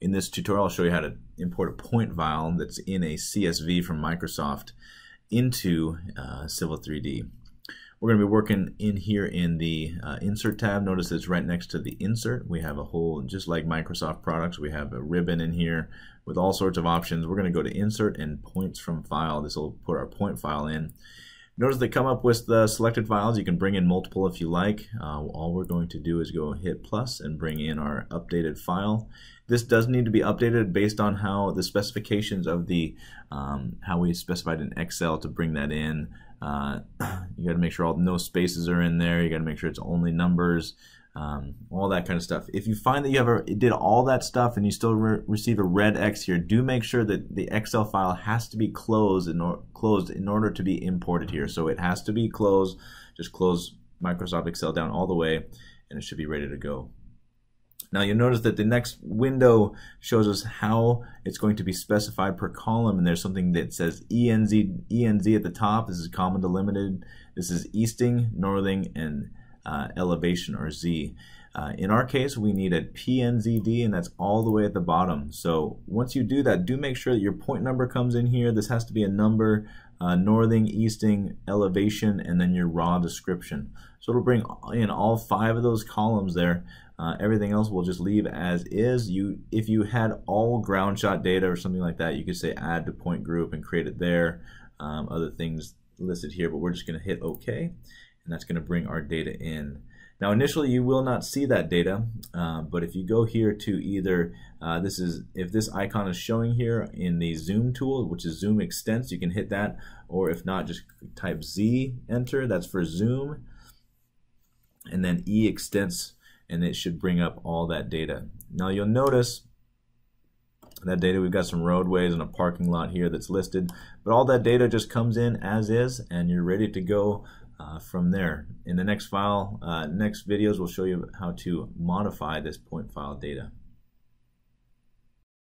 In this tutorial, I'll show you how to import a point file that's in a CSV from Microsoft into uh, Civil 3D. We're going to be working in here in the uh, Insert tab. Notice it's right next to the Insert. We have a whole, just like Microsoft products, we have a ribbon in here with all sorts of options. We're going to go to Insert and Points from File. This will put our point file in. Notice they come up with the selected files. You can bring in multiple if you like. Uh, all we're going to do is go hit plus and bring in our updated file. This does need to be updated based on how the specifications of the um, how we specified in Excel to bring that in. Uh, you got to make sure all no spaces are in there. You got to make sure it's only numbers um, all that kind of stuff. If you find that you have did all that stuff and you still re receive a red X here, do make sure that the Excel file has to be closed in, or, closed in order to be imported here. So it has to be closed. Just close Microsoft Excel down all the way and it should be ready to go. Now you'll notice that the next window shows us how it's going to be specified per column and there's something that says ENZ, ENZ at the top. This is comma delimited. This is easting, northing, and uh, elevation or Z. Uh, in our case, we need a PNZD, and that's all the way at the bottom. So once you do that, do make sure that your point number comes in here. This has to be a number, uh, northing, easting, elevation, and then your raw description. So it'll bring in all five of those columns there. Uh, everything else we'll just leave as is. You, If you had all ground shot data or something like that, you could say add to point group and create it there. Um, other things listed here, but we're just going to hit OK and that's going to bring our data in. Now initially you will not see that data, uh, but if you go here to either, uh, this is, if this icon is showing here in the zoom tool, which is zoom extents, you can hit that, or if not, just type Z, enter, that's for zoom, and then E extents, and it should bring up all that data. Now you'll notice that data, we've got some roadways and a parking lot here that's listed, but all that data just comes in as is, and you're ready to go uh, from there. In the next file, uh, next videos, we'll show you how to modify this point file data.